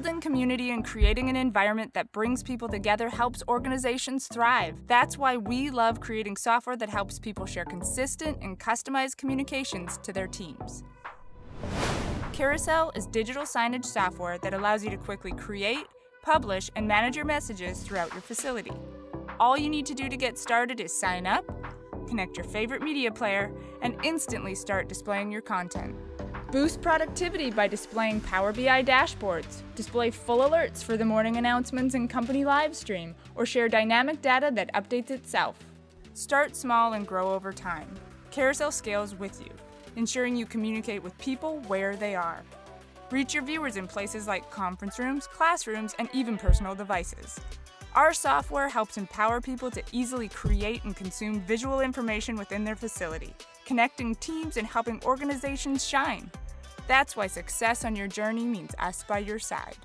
Building community and creating an environment that brings people together helps organizations thrive. That's why we love creating software that helps people share consistent and customized communications to their teams. Carousel is digital signage software that allows you to quickly create, publish, and manage your messages throughout your facility. All you need to do to get started is sign up, connect your favorite media player, and instantly start displaying your content. Boost productivity by displaying Power BI dashboards, display full alerts for the morning announcements and company live stream, or share dynamic data that updates itself. Start small and grow over time. Carousel scales with you, ensuring you communicate with people where they are. Reach your viewers in places like conference rooms, classrooms, and even personal devices. Our software helps empower people to easily create and consume visual information within their facility, connecting teams and helping organizations shine. That's why success on your journey means us by your side.